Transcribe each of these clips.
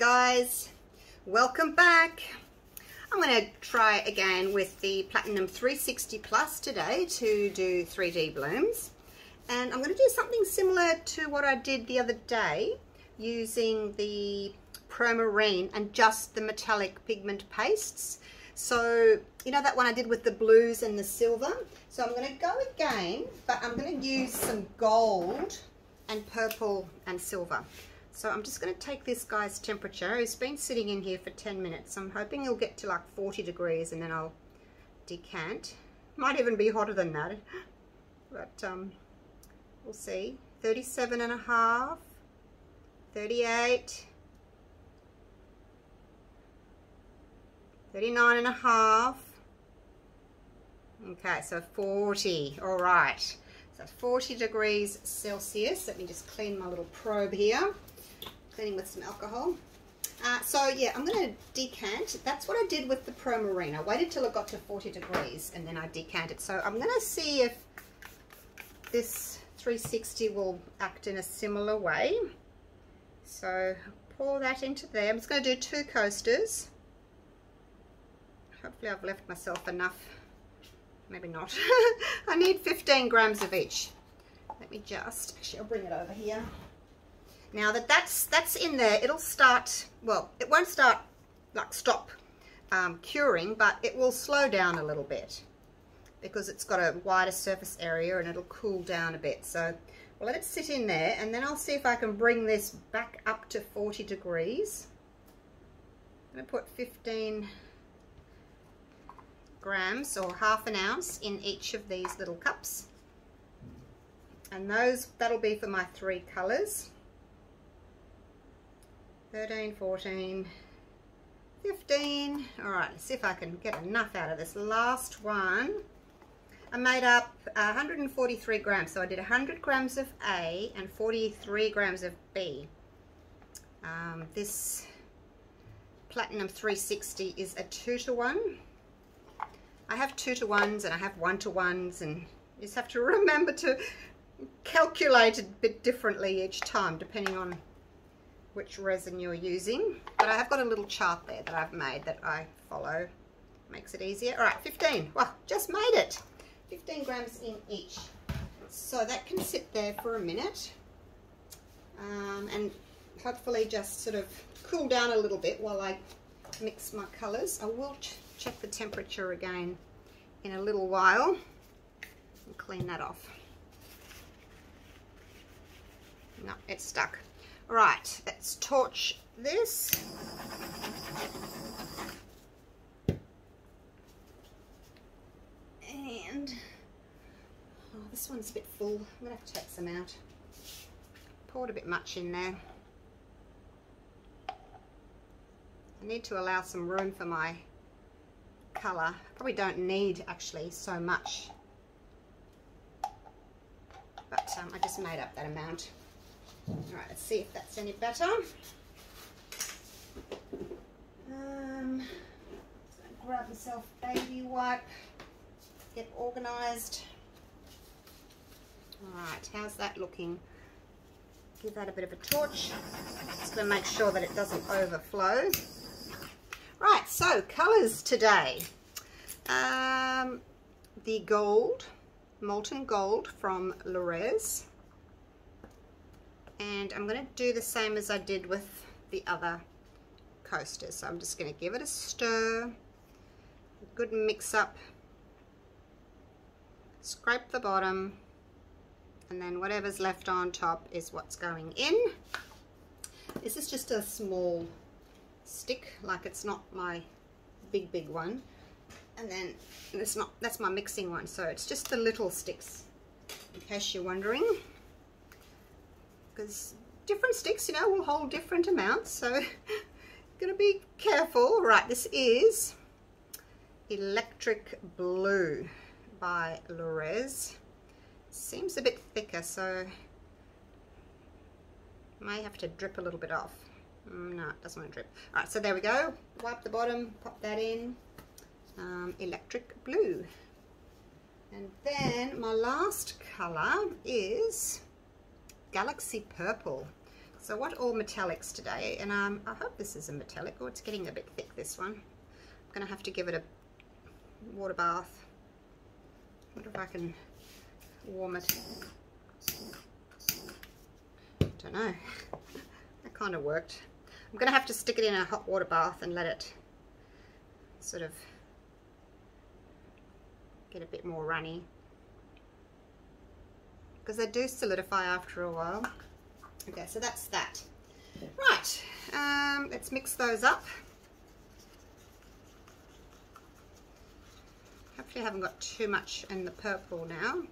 Guys, welcome back. I'm going to try again with the Platinum 360 Plus today to do 3D blooms. And I'm going to do something similar to what I did the other day using the Promarine and just the metallic pigment pastes. So, you know that one I did with the blues and the silver? So I'm going to go again, but I'm going to use some gold and purple and silver. So I'm just going to take this guy's temperature. He's been sitting in here for 10 minutes. I'm hoping he'll get to like 40 degrees and then I'll decant. Might even be hotter than that. But um, we'll see. 37 and a half, 38, 39 and a half. Okay, so 40. All right. So 40 degrees Celsius. Let me just clean my little probe here. Cleaning with some alcohol. Uh, so yeah, I'm going to decant. That's what I did with the Promarine. I waited till it got to 40 degrees and then I decanted. So I'm going to see if this 360 will act in a similar way. So pour that into there. I'm just going to do two coasters. Hopefully I've left myself enough maybe not. I need 15 grams of each. Let me just, actually I'll bring it over here. Now that that's, that's in there, it'll start, well, it won't start, like stop um, curing, but it will slow down a little bit because it's got a wider surface area and it'll cool down a bit. So we'll let it sit in there and then I'll see if I can bring this back up to 40 degrees. I'm going to put 15 grams or half an ounce in each of these little cups. And those, that'll be for my three colours. 13, 14, 15. All right, let's see if I can get enough out of this last one. I made up 143 grams, so I did 100 grams of A and 43 grams of B. Um, this Platinum 360 is a 2 to 1 I have two to ones and I have one to ones and you just have to remember to calculate a bit differently each time depending on which resin you're using. But I have got a little chart there that I've made that I follow. Makes it easier. All right, 15. Well, just made it. 15 grams in each. So that can sit there for a minute um, and hopefully just sort of cool down a little bit while I mix my colours. I will check the temperature again in a little while and clean that off. No, it's stuck. Right, let's torch this. And oh, this one's a bit full. I'm gonna have to take some out. Poured a bit much in there. I need to allow some room for my colour. Probably don't need actually so much. But um, I just made up that amount. Alright, let's see if that's any better. Um, grab myself baby wipe, get organised. Alright, how's that looking? Give that a bit of a torch. Just going to make sure that it doesn't overflow. Right, so colours today. Um, the gold, molten gold from Lorez. And I'm going to do the same as I did with the other coasters. So I'm just going to give it a stir, a good mix up, scrape the bottom, and then whatever's left on top is what's going in. This is just a small stick like it's not my big big one. And then it's not that's my mixing one. So it's just the little sticks in case you're wondering because different sticks you know will hold different amounts so gonna be careful right this is electric blue by Lorez seems a bit thicker so may have to drip a little bit off Mm, no, it doesn't want to drip. All right, so there we go. Wipe the bottom, pop that in. Um, electric blue. And then my last colour is Galaxy Purple. So what all metallics today, and um, I hope this is a metallic, oh it's getting a bit thick this one. I'm going to have to give it a water bath. wonder if I can warm it. Don't know. that kind of worked. I'm going to have to stick it in a hot water bath and let it sort of get a bit more runny because they do solidify after a while. Okay, so that's that. Right, um, let's mix those up. Hopefully I haven't got too much in the purple now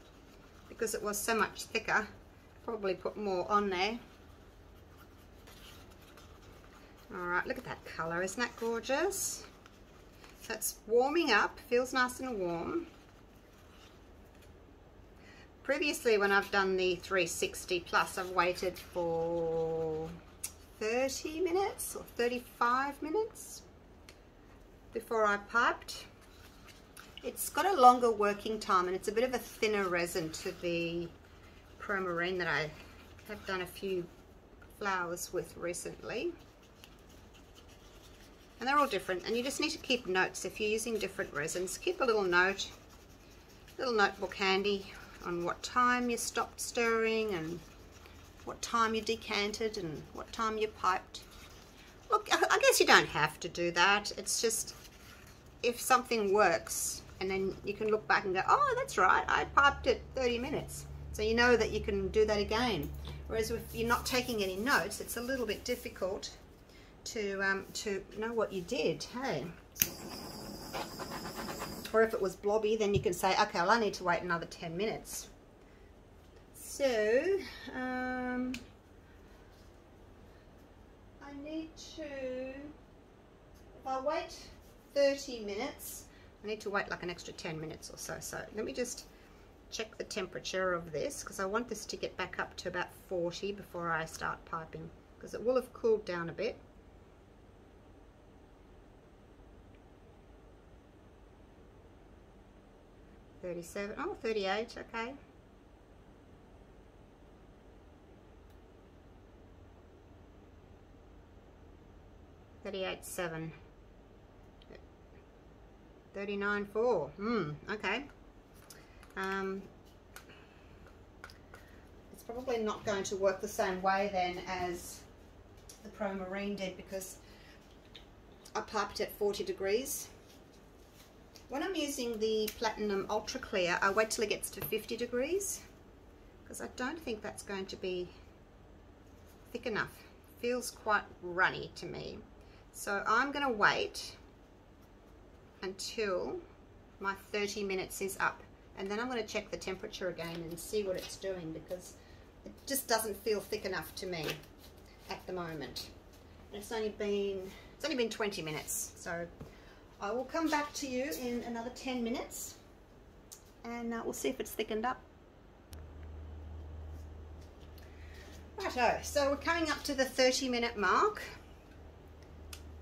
because it was so much thicker. Probably put more on there. Alright, look at that colour. Isn't that gorgeous? So it's warming up, feels nice and warm. Previously when I've done the 360 plus I've waited for 30 minutes or 35 minutes before I piped. It's got a longer working time and it's a bit of a thinner resin to the Promarine that I have done a few flowers with recently. And they're all different and you just need to keep notes if you're using different resins. Keep a little note, little notebook handy on what time you stopped stirring and what time you decanted and what time you piped. Look, I guess you don't have to do that. It's just if something works and then you can look back and go, oh, that's right, I piped it 30 minutes. So you know that you can do that again. Whereas if you're not taking any notes, it's a little bit difficult to, um, to know what you did, hey? Or if it was blobby then you can say okay well I need to wait another 10 minutes. So um, I need to if I wait 30 minutes I need to wait like an extra 10 minutes or so. So let me just check the temperature of this because I want this to get back up to about 40 before I start piping because it will have cooled down a bit 37, oh 38, okay. Thirty-eight seven. Thirty-nine four. Hmm. Okay. Um. It's probably not going to work the same way then as the Pro Marine did because I piped at forty degrees. When I'm using the Platinum Ultra Clear, I wait till it gets to 50 degrees because I don't think that's going to be thick enough. Feels quite runny to me. So I'm going to wait until my 30 minutes is up and then I'm going to check the temperature again and see what it's doing because it just doesn't feel thick enough to me at the moment. And it's only been it's only been 20 minutes so I will come back to you in another 10 minutes and uh, we'll see if it's thickened up. Righto, so we're coming up to the 30 minute mark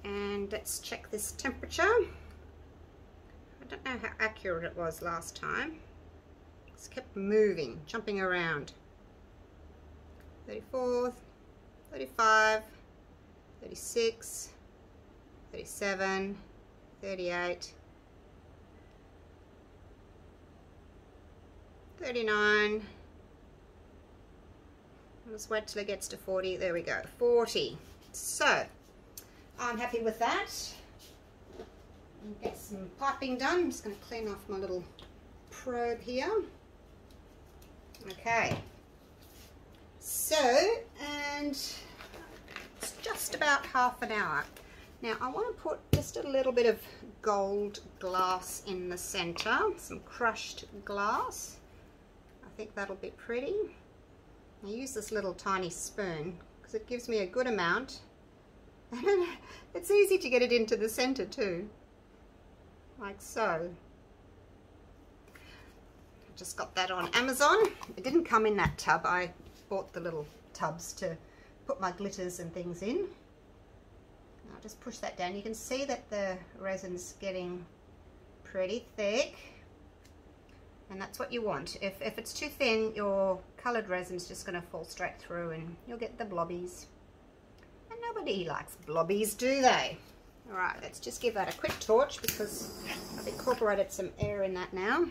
and let's check this temperature. I don't know how accurate it was last time. It's kept moving, jumping around. 34, 35, 36, 37, 38, 39. I'll just wait till it gets to 40. There we go, 40. So, I'm happy with that. Get some piping done. I'm just going to clean off my little probe here. Okay. So, and it's just about half an hour. Now I want to put just a little bit of gold glass in the center, some crushed glass. I think that'll be pretty. I use this little tiny spoon because it gives me a good amount. And it's easy to get it into the center too, like so. I Just got that on Amazon. It didn't come in that tub. I bought the little tubs to put my glitters and things in. I'll just push that down. You can see that the resin's getting pretty thick. And that's what you want. If, if it's too thin, your coloured resin's just going to fall straight through and you'll get the blobbies. And nobody likes blobbies, do they? All right, let's just give that a quick torch because I've incorporated some air in that now.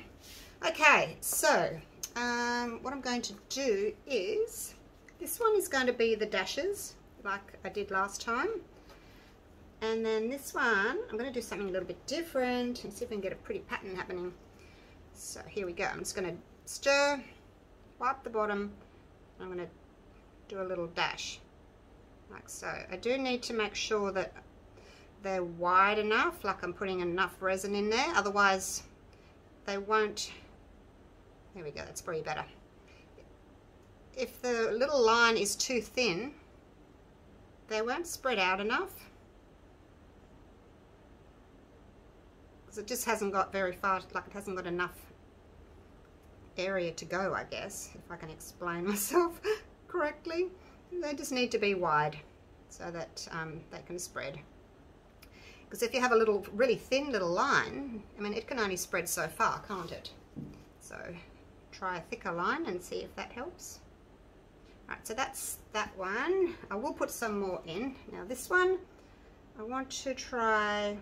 Okay, so um, what I'm going to do is, this one is going to be the dashes like I did last time. And then this one, I'm going to do something a little bit different and see if we can get a pretty pattern happening. So here we go. I'm just going to stir, wipe the bottom. I'm going to do a little dash like so. I do need to make sure that they're wide enough, like I'm putting enough resin in there. Otherwise, they won't. There we go. That's probably better. If the little line is too thin, they won't spread out enough. It just hasn't got very far, like it hasn't got enough area to go, I guess, if I can explain myself correctly. They just need to be wide so that um, they can spread. Because if you have a little, really thin little line, I mean, it can only spread so far, can't it? So try a thicker line and see if that helps. All right, so that's that one. I will put some more in. Now this one, I want to try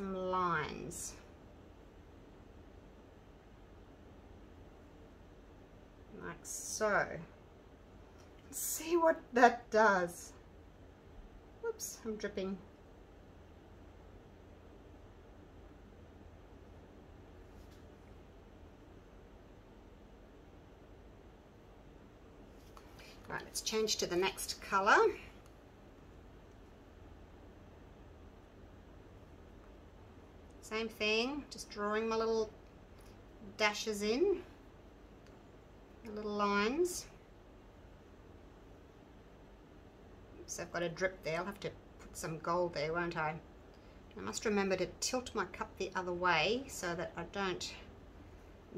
some lines. Like so. See what that does. Whoops, I'm dripping. Right, let's change to the next colour. Same thing, just drawing my little dashes in, the little lines. So I've got a drip there, I'll have to put some gold there, won't I? I must remember to tilt my cup the other way so that I don't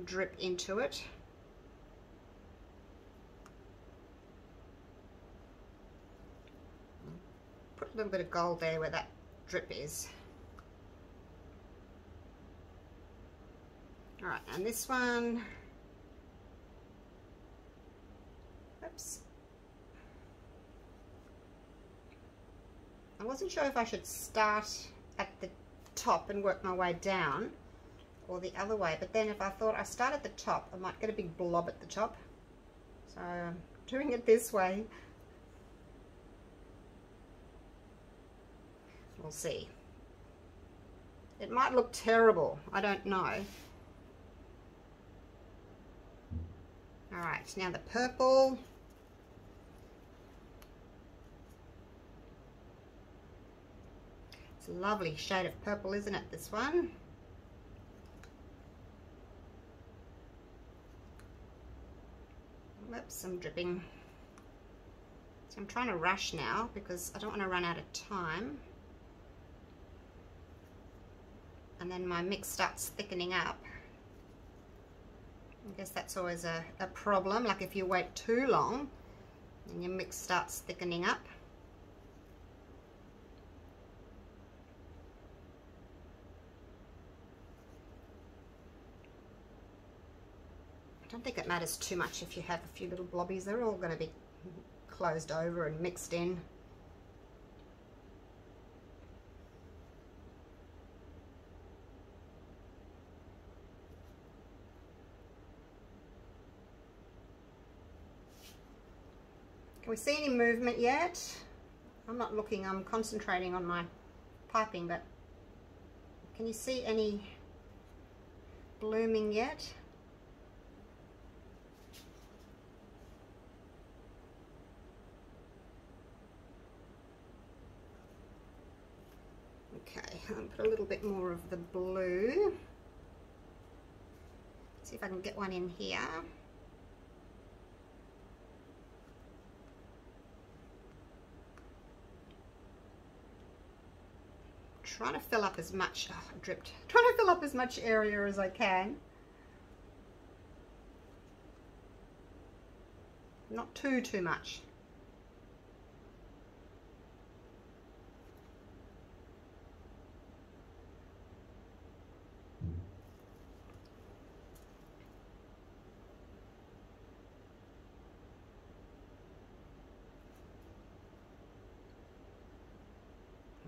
drip into it. Put a little bit of gold there where that drip is. All right, and this one, oops. I wasn't sure if I should start at the top and work my way down or the other way, but then if I thought I start at the top, I might get a big blob at the top. So I'm doing it this way. We'll see. It might look terrible. I don't know. Now the purple. It's a lovely shade of purple, isn't it, this one? Whoops, I'm dripping. So I'm trying to rush now because I don't want to run out of time and then my mix starts thickening up. I guess that's always a, a problem, like if you wait too long and your mix starts thickening up. I don't think it matters too much if you have a few little blobbies. They're all going to be closed over and mixed in. We see any movement yet? I'm not looking, I'm concentrating on my piping, but can you see any blooming yet? Okay, I'll put a little bit more of the blue. See if I can get one in here. Trying to fill up as much, oh, dripped, trying to fill up as much area as I can. Not too, too much.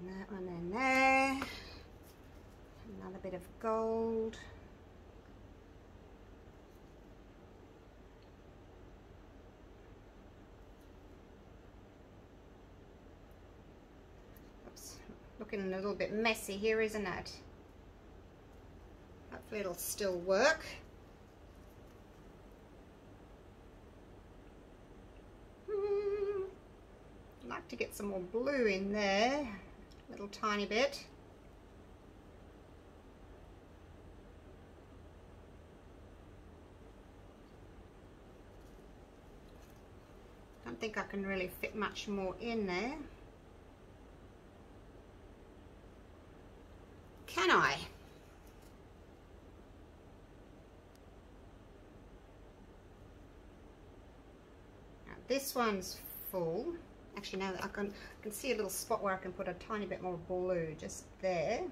And that one in there. Another bit of gold. Oops, looking a little bit messy here, isn't it? Hopefully it'll still work. Hmm. Like to get some more blue in there, a little tiny bit. don't think I can really fit much more in there. Can I? this one's full. Actually, now I can, I can see a little spot where I can put a tiny bit more blue just there.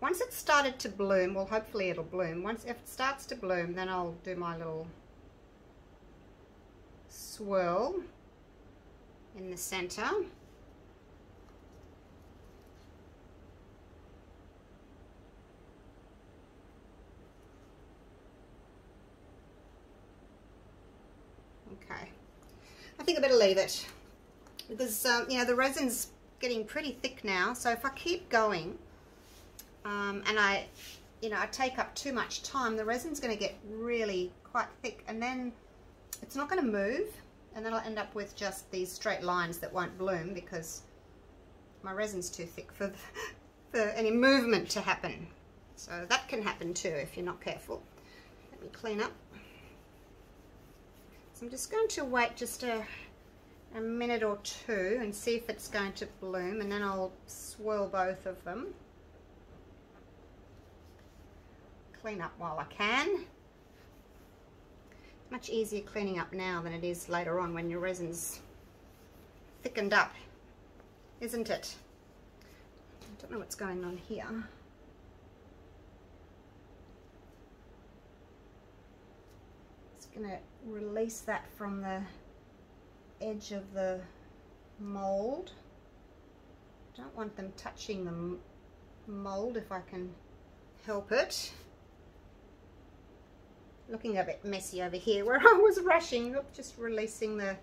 Once it's started to bloom, well, hopefully it'll bloom. Once if it starts to bloom, then I'll do my little swirl in the center. Okay, I think I better leave it because um, you know the resin's getting pretty thick now so if I keep going um, and I you know I take up too much time the resin's going to get really quite thick and then it's not going to move and then I'll end up with just these straight lines that won't bloom because my resin's too thick for, for any movement to happen. So that can happen too if you're not careful. Let me clean up. So I'm just going to wait just a, a minute or two and see if it's going to bloom and then I'll swirl both of them. Clean up while I can much easier cleaning up now than it is later on when your resin's thickened up, isn't it? I don't know what's going on here. Just going to release that from the edge of the mold. Don't want them touching the mold if I can help it looking a bit messy over here where I was rushing. Look, just releasing the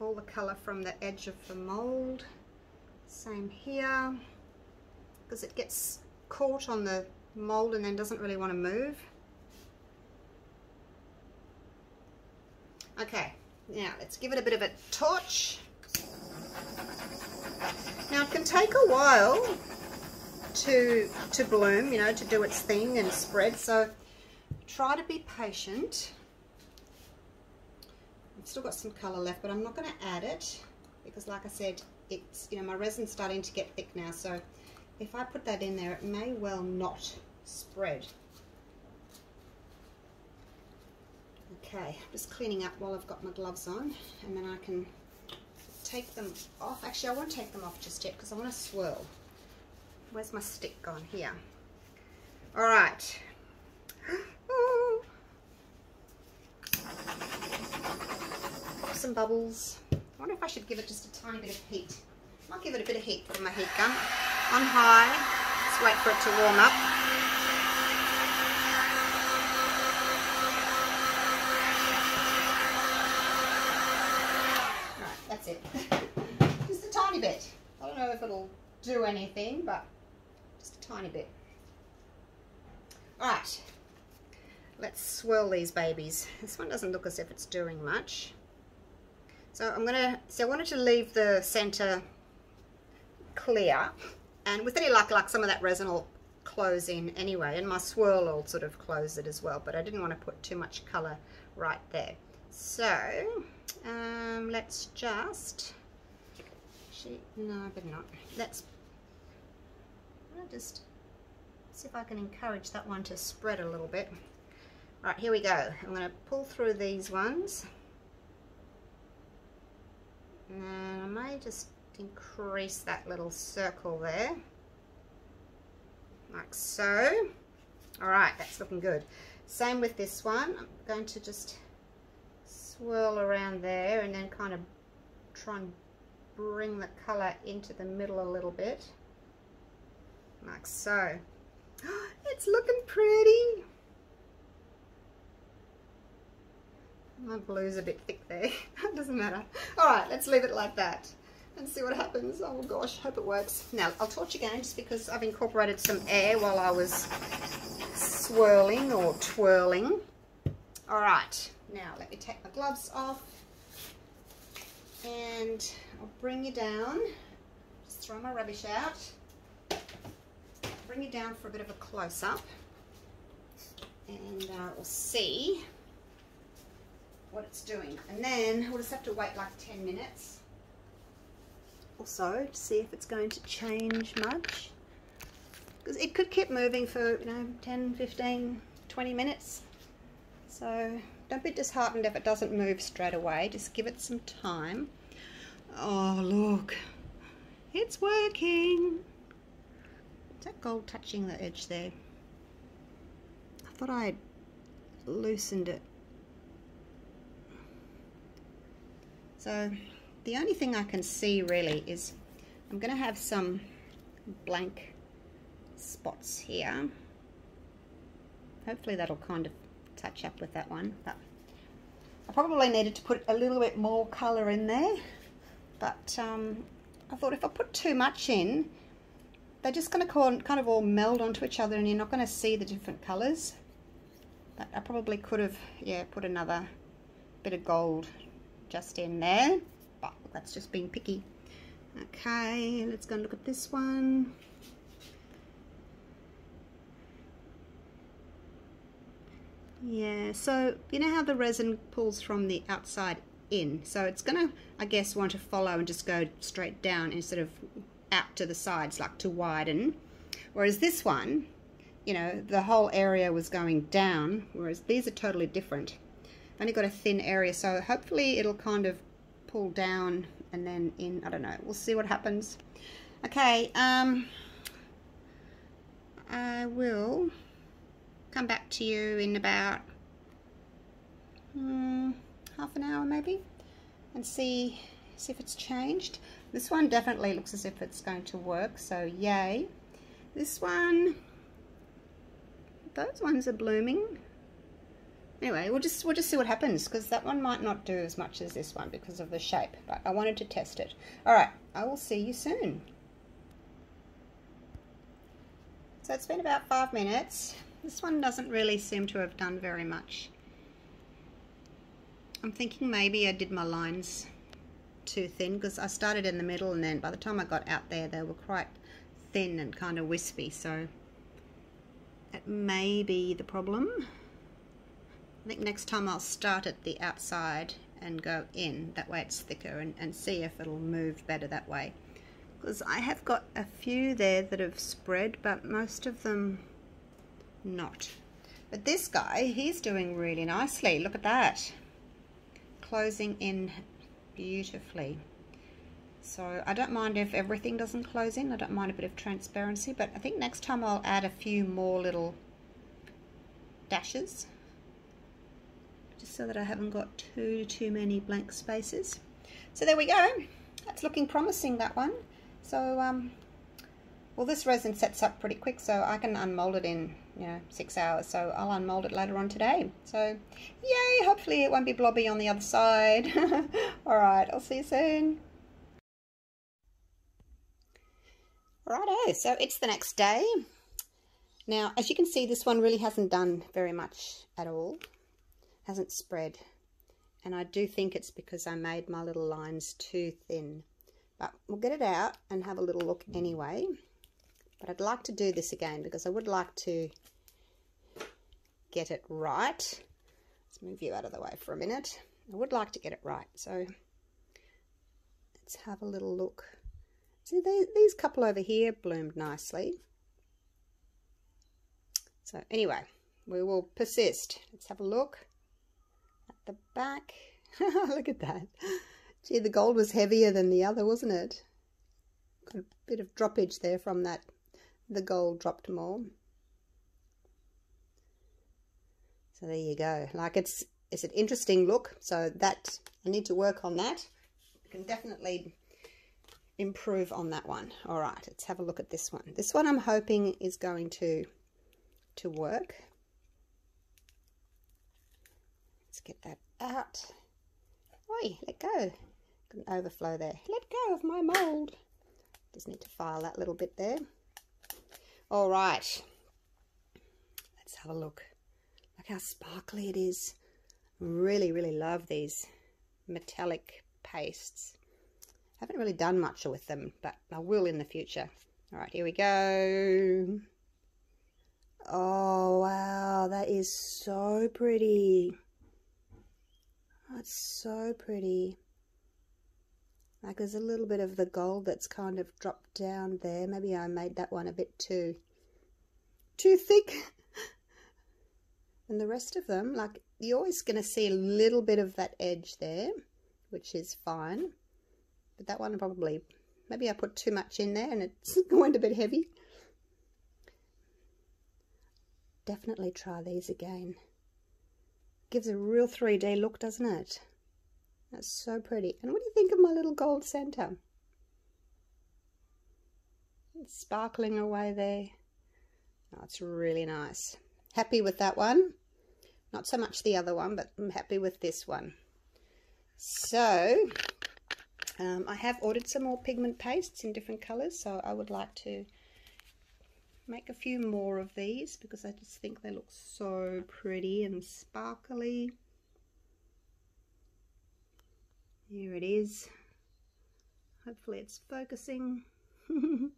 all the colour from the edge of the mould. Same here, because it gets caught on the mould and then doesn't really want to move. Okay, now let's give it a bit of a torch. Now it can take a while to to bloom, you know, to do its thing and spread. So try to be patient. I've still got some colour left, but I'm not going to add it because like I said, it's, you know, my resin's starting to get thick now. So if I put that in there, it may well not spread. Okay, I'm just cleaning up while I've got my gloves on and then I can take them off. Actually, I won't take them off just yet because I want to swirl. Where's my stick gone? Here. All right, some bubbles. I wonder if I should give it just a tiny bit of heat. I'll give it a bit of heat from my heat gun. On high. Just wait for it to warm up. Right, that's it. just a tiny bit. I don't know if it'll do anything, but just a tiny bit. Alright, let's swirl these babies. This one doesn't look as if it's doing much. So I'm gonna, so I wanted to leave the center clear and with any luck, like some of that resin will close in anyway and my swirl will sort of close it as well, but I didn't want to put too much color right there. So um, let's just, actually, no, better not. Let's, I'll just see if I can encourage that one to spread a little bit. All right, here we go. I'm going to pull through these ones. And I may just increase that little circle there. Like so. All right, that's looking good. Same with this one. I'm going to just swirl around there and then kind of try and bring the colour into the middle a little bit, like so. It's looking pretty. My blue's a bit thick there. That doesn't matter. All right, let's leave it like that and see what happens. Oh gosh, hope it works. Now, I'll torch again just because I've incorporated some air while I was swirling or twirling. All right, now let me take my gloves off and I'll bring you down. Just throw my rubbish out. Bring you down for a bit of a close-up and uh, we'll see what it's doing. And then we'll just have to wait like 10 minutes or so to see if it's going to change much. Because it could keep moving for, you know, 10, 15, 20 minutes. So don't be disheartened if it doesn't move straight away. Just give it some time. Oh, look. It's working. That gold touching the edge there? I thought I loosened it. So the only thing I can see really is I'm going to have some blank spots here. Hopefully that'll kind of touch up with that one. But I probably needed to put a little bit more colour in there. But um, I thought if I put too much in, they're just going to kind of all meld onto each other and you're not going to see the different colours. But I probably could have, yeah, put another bit of gold just in there But that's just being picky. Okay, let's go and look at this one. Yeah, so you know how the resin pulls from the outside in? So it's going to, I guess, want to follow and just go straight down instead of out to the sides, like to widen. Whereas this one, you know, the whole area was going down, whereas these are totally different. Only got a thin area, so hopefully it'll kind of pull down and then in. I don't know. We'll see what happens. Okay. Um, I will come back to you in about um, half an hour maybe and see see if it's changed. This one definitely looks as if it's going to work, so yay. This one, those ones are blooming anyway, we'll just we'll just see what happens because that one might not do as much as this one because of the shape. But I wanted to test it. All right, I will see you soon. So it's been about five minutes. This one doesn't really seem to have done very much. I'm thinking maybe I did my lines too thin because I started in the middle and then by the time I got out there they were quite thin and kind of wispy so that may be the problem. I think next time I'll start at the outside and go in. That way it's thicker and, and see if it'll move better that way. Because I have got a few there that have spread, but most of them not. But this guy, he's doing really nicely. Look at that. Closing in beautifully. So I don't mind if everything doesn't close in. I don't mind a bit of transparency, but I think next time I'll add a few more little dashes just so that I haven't got too, too many blank spaces. So there we go. That's looking promising, that one. So, um, well, this resin sets up pretty quick, so I can unmold it in, you know, six hours. So I'll unmold it later on today. So, yay, hopefully it won't be blobby on the other side. All right, I'll see you soon. Righto, so it's the next day. Now, as you can see, this one really hasn't done very much at all hasn't spread and I do think it's because I made my little lines too thin but we'll get it out and have a little look anyway but I'd like to do this again because I would like to get it right let's move you out of the way for a minute I would like to get it right so let's have a little look see these, these couple over here bloomed nicely so anyway we will persist let's have a look at the back. Look at that. Gee, the gold was heavier than the other, wasn't it? Got a bit of droppage there from that. The gold dropped more. So there you go. Like it's it's an interesting look. So that I need to work on that. You can definitely improve on that one. All right, let's have a look at this one. This one I'm hoping is going to, to work. Let's get that out. Oi, let go. Got an overflow there. Let go of my mould. Just need to file that little bit there. All right. Let's have a look. Look how sparkly it is. Really, really love these metallic pastes. Haven't really done much with them, but I will in the future. All right, here we go. Oh, wow, that is so pretty. That's so pretty. Like there's a little bit of the gold that's kind of dropped down there. Maybe I made that one a bit too, too thick. and the rest of them, like you're always going to see a little bit of that edge there, which is fine. But that one probably, maybe I put too much in there and it's going a bit heavy. Definitely try these again. Gives a real 3D look, doesn't it? That's so pretty. And what do you think of my little gold center? It's sparkling away there. Oh, really nice. Happy with that one. Not so much the other one, but I'm happy with this one. So, um, I have ordered some more pigment pastes in different colours, so I would like to make a few more of these because I just think they look so pretty and sparkly. Here it is. Hopefully it's focusing. I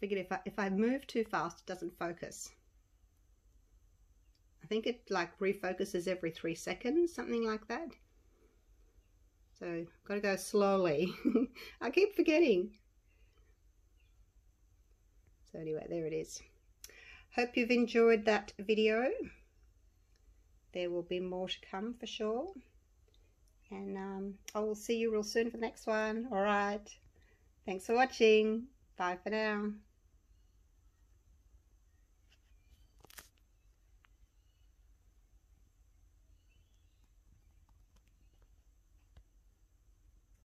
figured if I, if I move too fast, it doesn't focus. I think it like refocuses every three seconds, something like that. So, got to go slowly. I keep forgetting. So anyway, there it is. Hope you've enjoyed that video. There will be more to come for sure. And um, I will see you real soon for the next one. All right. Thanks for watching. Bye for now.